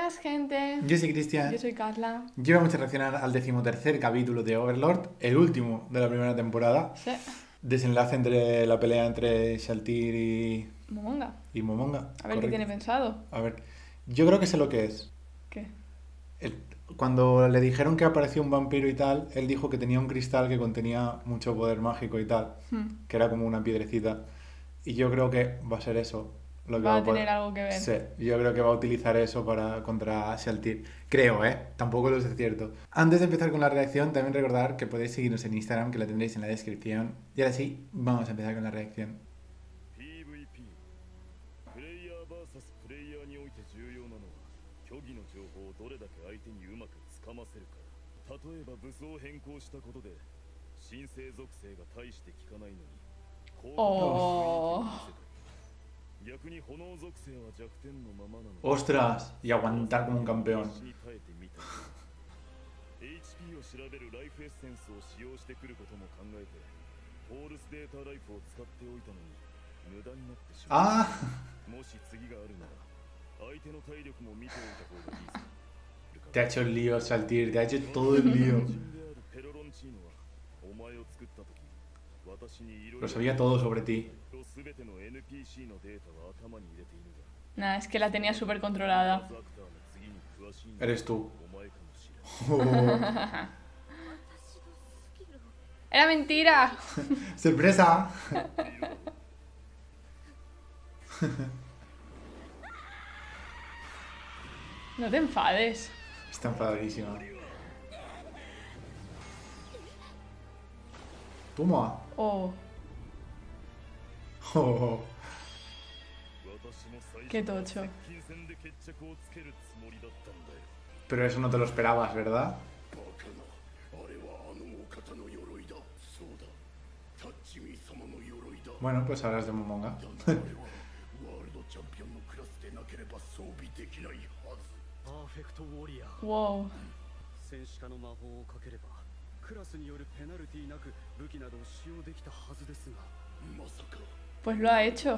Buenas, gente. Yo soy Cristian. Yo soy Carla. Y vamos a reaccionar al decimotercer capítulo de Overlord, el último de la primera temporada. Sí. Desenlace entre la pelea entre Shaltir y. Momonga. Y Momonga. A ver qué tiene pensado. A ver. Yo creo que sé lo que es. ¿Qué? El... Cuando le dijeron que aparecía un vampiro y tal, él dijo que tenía un cristal que contenía mucho poder mágico y tal, hmm. que era como una piedrecita. Y yo creo que va a ser eso. Va, a tener algo que ver. Sí, yo creo que va a utilizar eso para contra Shaltir. Creo, ¿eh? Tampoco lo sé cierto. Antes de empezar con la reacción, también recordar que podéis seguirnos en Instagram, que la tendréis en la descripción. Y ahora sí, vamos a empezar con la reacción. Oh. Ostras, y aguantar como un campeón. Ah. Te ha hecho el lío, Saltir, te ha hecho todo el lío. Lo sabía todo sobre ti. Nah, es que la tenía súper controlada. Eres tú. ¡Era mentira! ¡Sorpresa! no te enfades. Está enfadadísima. 多么？哦。哦。Qué oh. Oh, oh. tocho. Pero eso no te lo esperabas, ¿verdad? Bueno, pues ahora de Momonga. wow. Pues lo ha hecho.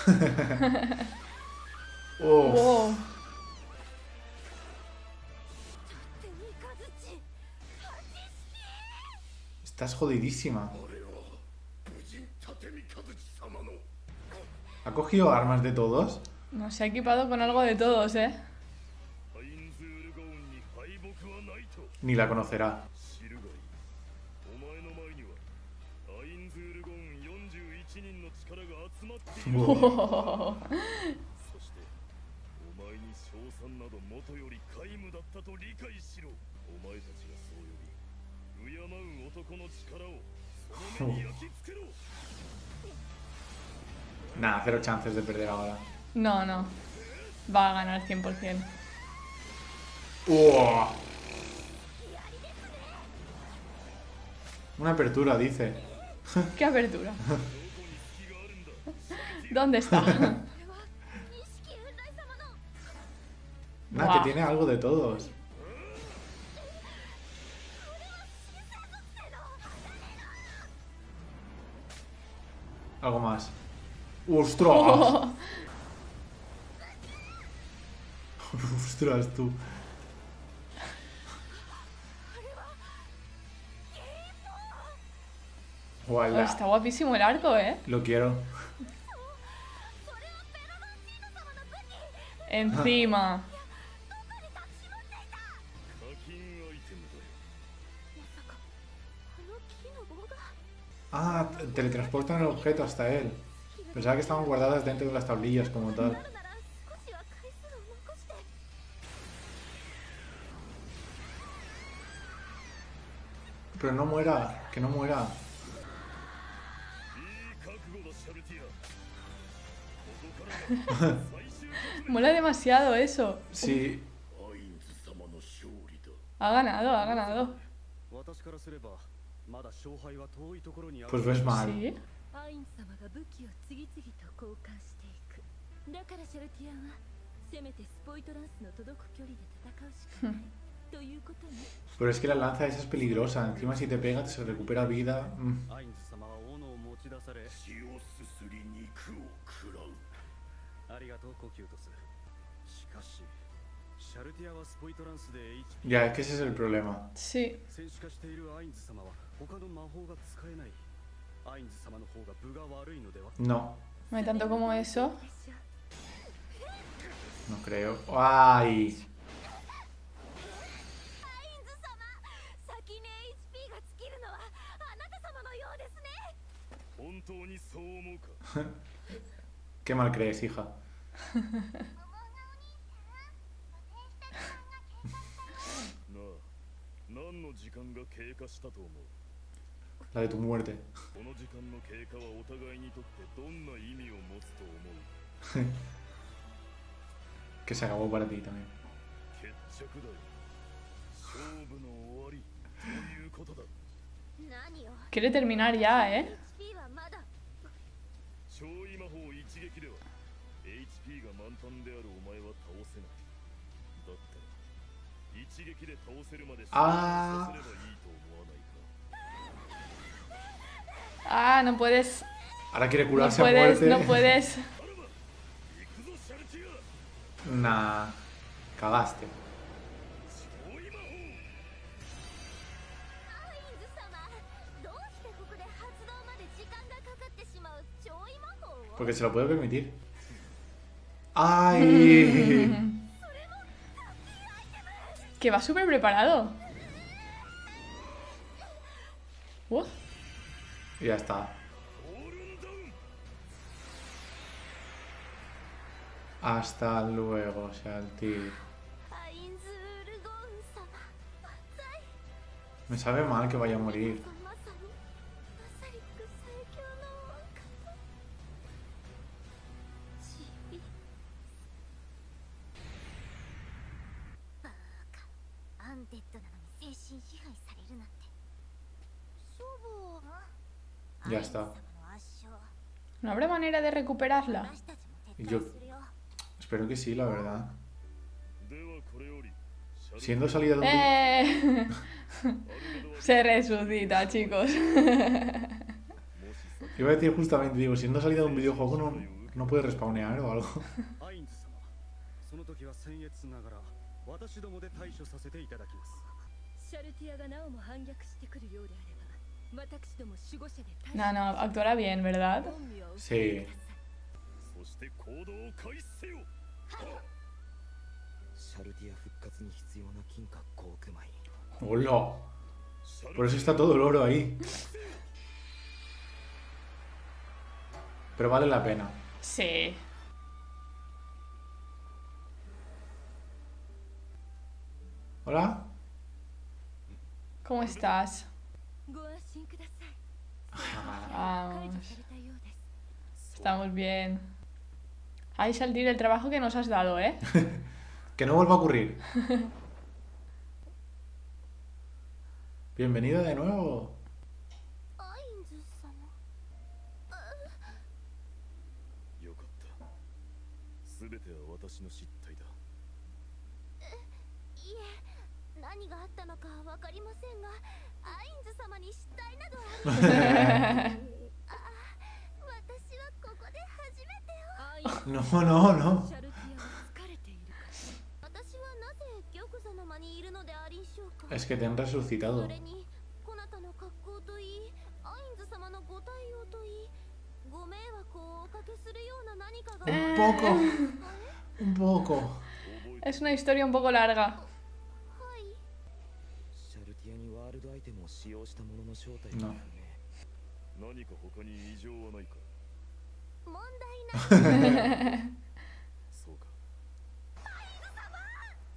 oh. Estás jodidísima. ¿Ha cogido armas de todos? No, se ha equipado con algo de todos, ¿eh? ni la conocerá. Nada, cero chances de perder ahora. No, no. Va a ganar 100%. Una apertura, dice. ¿Qué apertura? ¿Dónde está? Nada, wow. que tiene algo de todos. Algo más. ¡Ostras! Oh. ¡Ostras, tú! Está guapísimo el arco, ¿eh? Lo quiero. Encima. Ah, teletransportan el objeto hasta él. Pensaba que estaban guardadas dentro de las tablillas como tal. Pero no muera, que no muera. Mola demasiado eso. Sí. Ha ganado, ha ganado. Pues ves mal. ¿Sí? Pero es que la lanza esa es peligrosa. Encima si te pega te se recupera vida. Mm. Ya, es que ese es el problema. Sí. No. No hay tanto como eso. No creo. ¡Ay! Qué mal crees, hija. La de tu muerte. que se acabó para ti también. Quiere terminar ya, ¿eh? 超位魔法一撃では HP が満タンであるお前は倒せないだったら一撃で倒せるまでああ Ah, no puedes. Ahora quiere curarse no puedes, a muerte. No puedes. nah, cagaste. Porque se lo puede permitir. ¡Ay! que va súper preparado. What? Y ya está. Hasta luego, Shanti. Me sabe mal que vaya a morir. Ya está. ¿No habrá manera de recuperarla? Yo espero que sí, la verdad. Siendo salida de un... Eh... Se resucita, chicos. Iba a decir justamente, digo, siendo salida de un videojuego no, no puede respawnear o algo. No, no, actuará bien, ¿verdad? Sí. ¡Hola! Por eso está todo el oro ahí. Pero vale la pena. Sí. ¿Hola? ¿Cómo estás? Vamos. Estamos bien. Ay, Saldir, el trabajo que nos has dado, ¿eh? que no vuelva a ocurrir. Bienvenido de nuevo no, no, no. Es que te han resucitado. Un poco. Un poco. Es una historia un poco larga.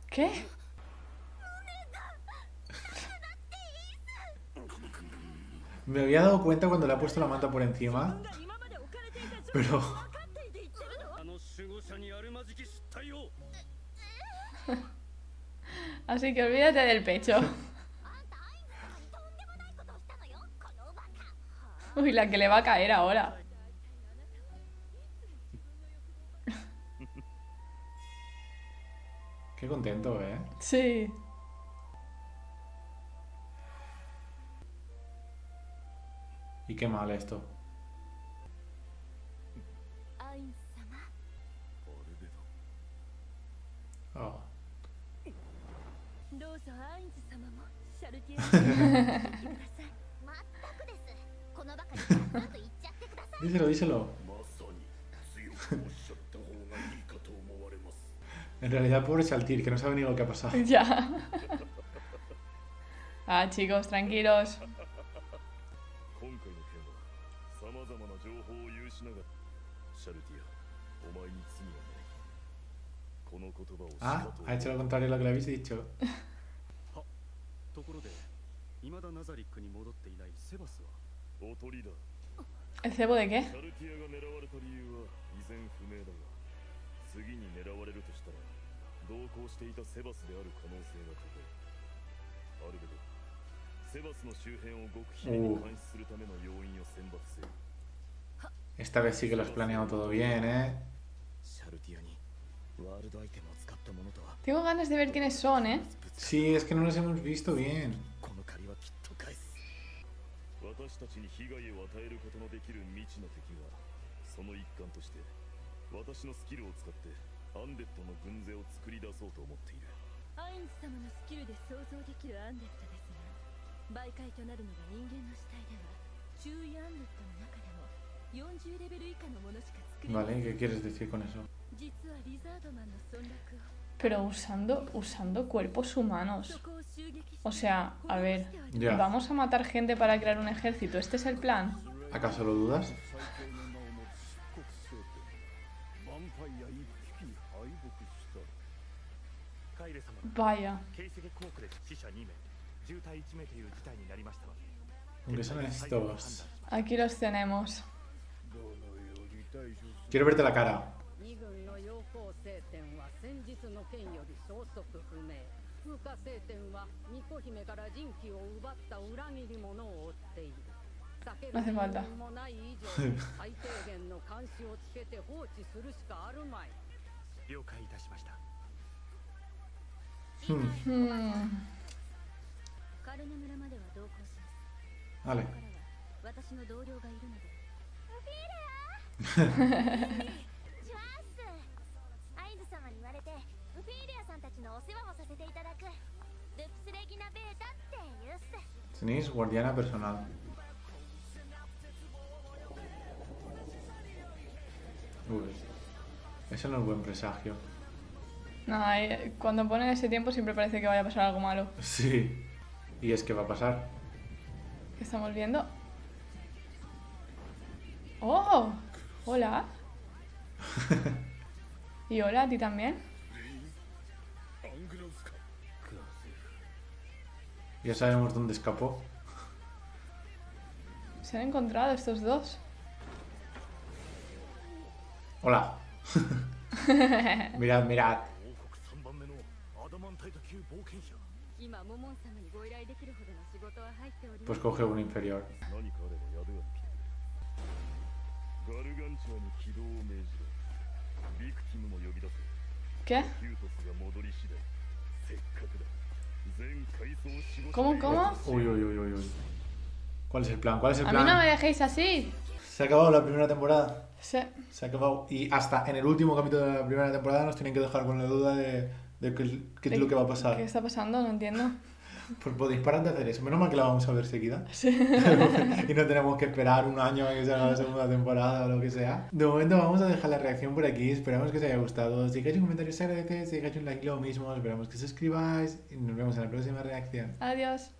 ¿Qué? Me había dado cuenta cuando le ha puesto la manta por encima. Pero. Así que olvídate del pecho. Uy, la que le va a caer ahora. Qué contento, ¿eh? Sí. Y qué mal esto. Oh. díselo, díselo. en realidad, pobre Saltir, que no sabe ni lo que ha pasado. Ya. ah, chicos, tranquilos. Ah, ha hecho lo contrario de lo que le habéis dicho. ¿El cebo de qué? Uh. Esta vez sí que lo has planeado todo bien, ¿eh? Tengo ganas de ver quiénes son, ¿eh? Sí, es que no los hemos visto bien. 私たちに被害を与えることのできる未知の敵がその一環として私のスキルを使ってアンデッドの軍勢を作り出そうと思っている。アインズ様のスキルで想像できるアンデッドです。が媒介となるのが人間の死体では注意アンデッドの中でも40レベル以下のものしか作れない。Vale, ¿qué quieres decir con eso? 実はリザードマンの村落を pero usando, usando cuerpos humanos. O sea, a ver, vamos a matar gente para crear un ejército. ¿Este es el plan? ¿Acaso lo dudas? Vaya. Aunque son estos. Aquí los tenemos. Quiero verte la cara. の陽光聖典は先日の件より消息不明風化聖典は巫女姫から人気を奪った裏切り者を追っている避ける.理由もない以上最低限の監視をつけて放置するしかあるまい了解いたしました Hmm. カルネ村までは同行しますらは私の同僚がいるのでチュア フィーリアさんたちのお世話もさせていただくルプスレギナベータって言うっす Tenéis guardiana personal. Uy, eso no es buen presagio. Nada, eh, cuando ponen ese tiempo siempre parece que vaya a pasar algo malo. Sí. Y es que va a pasar. ¿Qué estamos viendo? ¡Oh! Hola. ¿Y hola a ti también? Ya sabemos dónde escapó. Se han encontrado estos dos. Hola. mirad, mirad. Pues coge un inferior. ¿Qué? ¿Cómo, cómo? Uy, uy, uy, uy, uy. ¿Cuál es el plan? ¿Cuál es el plan? A mí no me dejéis así. Se ha acabado la primera temporada. Sí. Se ha acabado. Y hasta en el último capítulo de la primera temporada nos tienen que dejar con la duda de, de qué, qué es lo que va a pasar. ¿Qué está pasando? No entiendo. Pues podéis parar de hacer eso. Menos mal que la vamos a ver seguida. y no tenemos que esperar un año a que salga la segunda temporada o lo que sea. De momento vamos a dejar la reacción por aquí. Esperamos que os haya gustado. Si dejáis un comentario se agradece. Si dejáis un like lo mismo. Esperamos que os suscribáis. Y nos vemos en la próxima reacción. Adiós.